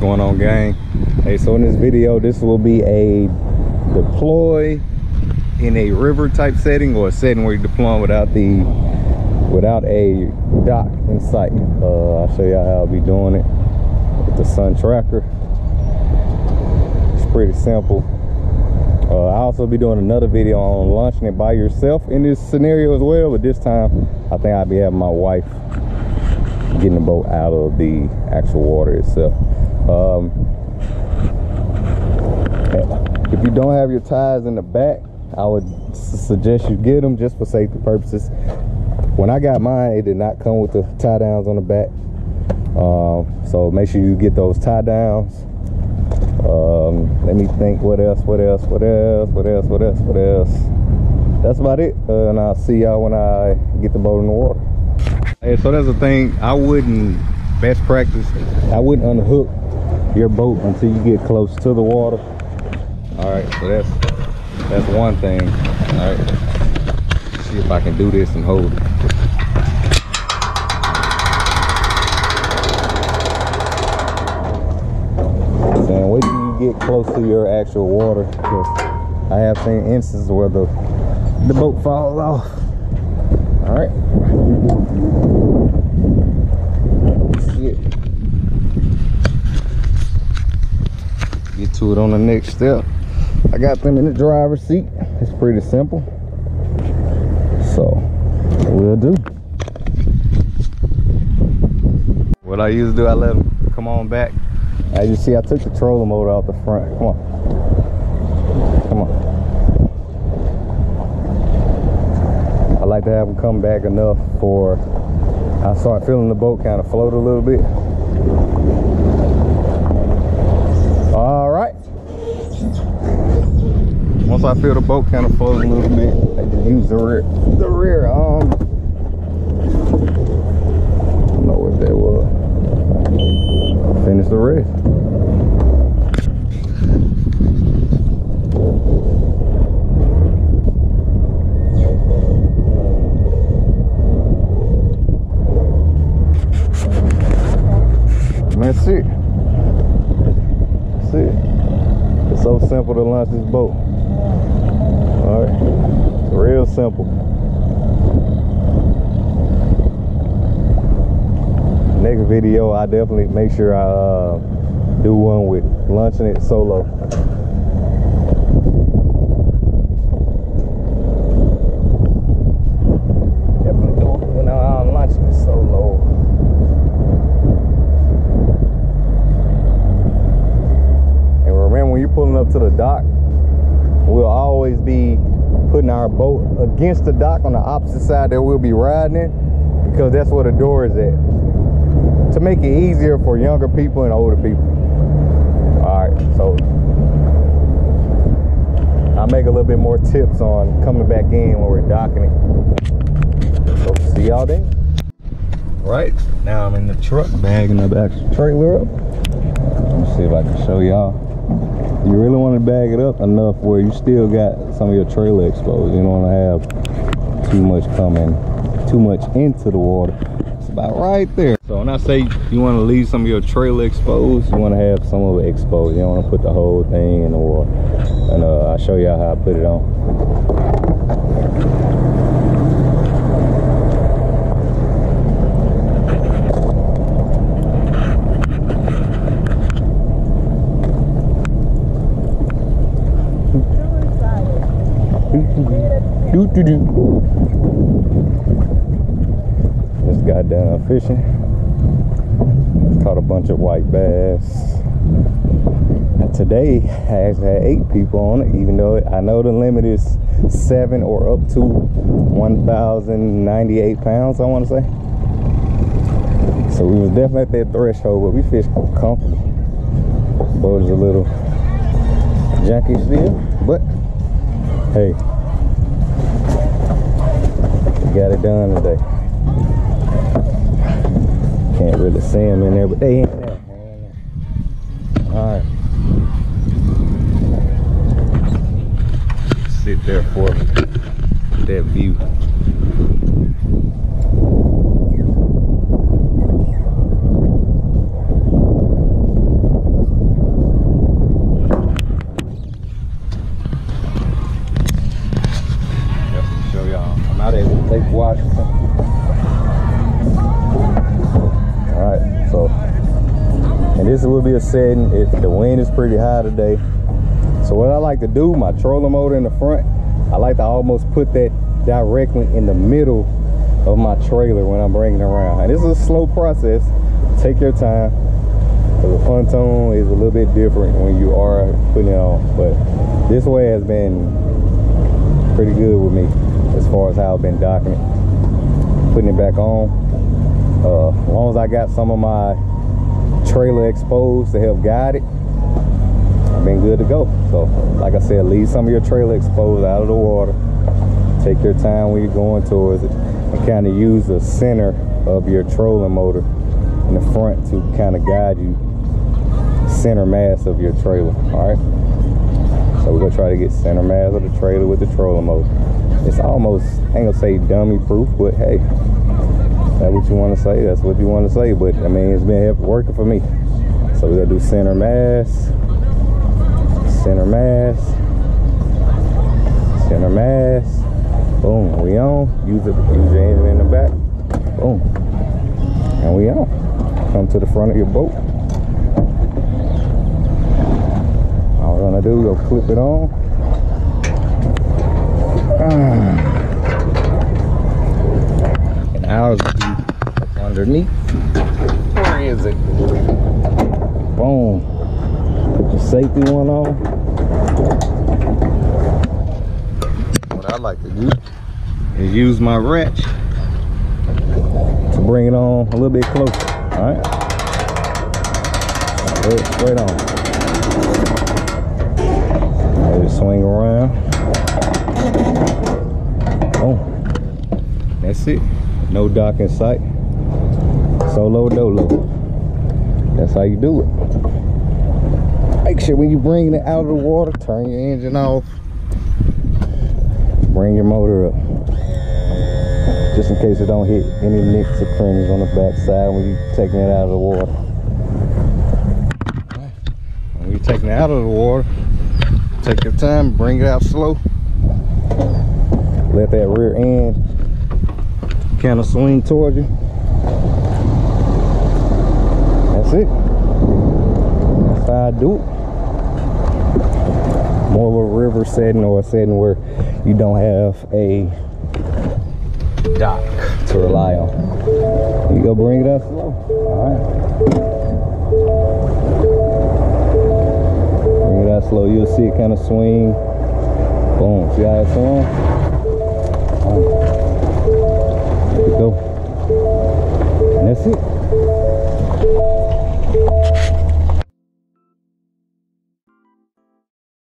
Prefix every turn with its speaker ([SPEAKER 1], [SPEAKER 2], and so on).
[SPEAKER 1] going on gang? Hey so in this video this will be a deploy in a river type setting or a setting where you're deploying without the without a dock in sight. Uh, i'll show y'all how i'll be doing it with the sun tracker. It's pretty simple. Uh, i'll also be doing another video on launching it by yourself in this scenario as well but this time i think i'll be having my wife getting the boat out of the actual water itself um, if you don't have your ties in the back i would suggest you get them just for safety purposes. When i got mine it did not come with the tie downs on the back. Um, so make sure you get those tie downs. Um, let me think what else what else what else what else what else what else. That's about it uh, and i'll see y'all when i get the boat in the water. Hey so that's the thing. I wouldn't best practice i wouldn't unhook your boat until you get close to the water. All right so that's that's one thing. All right. See if i can do this and hold it. Wait till you get close to your actual water because i have seen instances where the the boat falls off. All right get to it on the next step. I got them in the driver's seat. It's pretty simple. So we'll do. What i usually do i let them come on back. As you see i took the trolling motor out the front. Come on. Come on. I like to have them come back enough for i start feeling the boat kind of float a little bit all right once i feel the boat kind of float a little bit i just use the rear the rear um I don't know what that was finish the rest That's it. That's it. It's so simple to launch this boat. All right, it's real simple. Next video, I definitely make sure I uh, do one with launching it solo. Definitely do it when I'm launching it solo. And remember, when you're pulling up to the dock, we'll always be putting our boat against the dock on the opposite side that we'll be riding in because that's where the door is at. To make it easier for younger people and older people. All right, so I'll make a little bit more tips on coming back in when we're docking it. So see y'all then. Right, now I'm in the truck, bagging the back trailer up. Let me see if I can show y'all. You really want to bag it up enough where you still got some of your trailer exposed. You don't want to have too much coming, too much into the water. It's about right there. So when I say you want to leave some of your trailer exposed, you want to have some of it exposed. You don't want to put the whole thing in the water. And uh, I'll show y'all how I put it on. Do do. Just got done fishing. Caught a bunch of white bass. And today I actually had eight people on it, even though I know the limit is seven or up to 1,098 pounds, I want to say. So we was definitely at that threshold, but we fished comfortable. Boat is a little janky still, but hey, got it done today. Can't really see them in there, but they in there. All right. Sit there for that view. This will be a setting. It, the wind is pretty high today. So what I like to do, my trolling motor in the front, I like to almost put that directly in the middle of my trailer when I'm bringing it around. And this is a slow process. Take your time. The pontoon is a little bit different when you are putting it on. But this way has been pretty good with me as far as how I've been docking it. Putting it back on. Uh, as long as I got some of my trailer exposed to help guide it, I've been good to go. So, like I said, leave some of your trailer exposed out of the water. Take your time when you're going towards it and kind of use the center of your trolling motor in the front to kind of guide you center mass of your trailer all right so we're gonna try to get center mass of the trailer with the trolling motor it's almost I ain't gonna say dummy proof but hey that's what you want to say that's what you want to say but I mean it's been working for me. So we're gonna do center mass center mass center mass boom we on. Use it use engine in the back boom and we on. Come to the front of your boat. All we're gonna do go clip it on. Ah. Underneath where is it? Boom. Put your safety one on. What I like to do is use my wrench to bring it on a little bit closer. All right. Straight, straight on. Swing around. Oh that's it. No dock in sight solo dolo. That's how you do it. Make sure when you bring it out of the water turn your engine off. Bring your motor up. Just in case it don't hit any nicks or crannies on the back side when you're taking it out of the water. When you're taking it out of the water take your time bring it out slow. Let that rear end kind of swing towards you that's it how I do more of a river setting or a setting where you don't have a dock to rely on. You go bring it up slow. Alright. Bring it out slow. You'll see it kind of swing. Boom. See how it swung? There we go. And that's it you